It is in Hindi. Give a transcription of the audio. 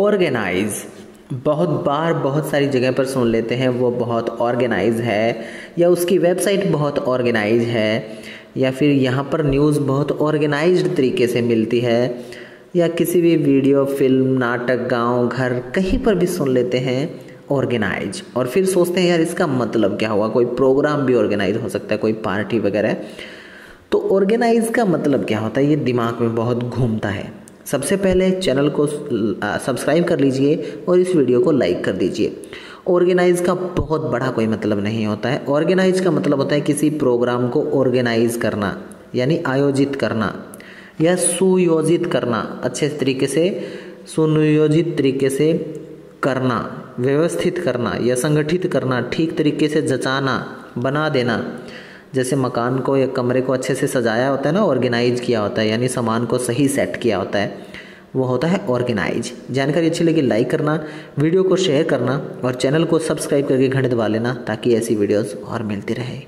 ऑर्गेनाइज। बहुत बार बहुत सारी जगह पर सुन लेते हैं, वो बहुत ऑर्गेनाइज है, या उसकी वेबसाइट बहुत ऑर्गेनाइज है, या फिर यहाँ पर न्यूज़ बहुत ऑर्गेनाइज्ड तरीके से मिलती है, या किसी भी वीडियो, फ़िल्म, नाटक, गाँव, घर, कहीं पर भी सुन लेते हैं, ऑर्गेनाइज। और फिर सोचते हैं, यार, इसका मतलब क्या हुआ? कोई प्रोग्राम भी ऑर्गेनाइज हो सकता है, कोई पार्टी वगैरह। तो ऑर्गेनाइज का मतलब क्या होता है? ये दिमाग में बहुत घूमता है। सबसे पहले चैनल को सब्सक्राइब कर लीजिए और इस वीडियो को लाइक कर दीजिए। ऑर्गेनाइज का बहुत बड़ा कोई मतलब नहीं होता है। ऑर्गेनाइज का मतलब होता है किसी प्रोग्राम को ऑर्गेनाइज करना, यानी आयोजित करना, या सुयोजित करना, अच्छे तरीके से, सुनियोजित तरीके से करना, व्यवस्थित करना, या संगठित करना, ठीक तरीके से जचाना, बना देना। जैसे मकान को या कमरे को अच्छे से सजाया होता है ना ऑर्गेनाइज किया होता है, यानी सामान को सही सेट किया होता है, वो होता है ऑर्गेनाइज जानकारी अच्छी लगी लाइक करना वीडियो को शेयर करना और चैनल को सब्सक्राइब करके घंटे दबा लेना ताकि ऐसी वीडियोस और मिलती रहे।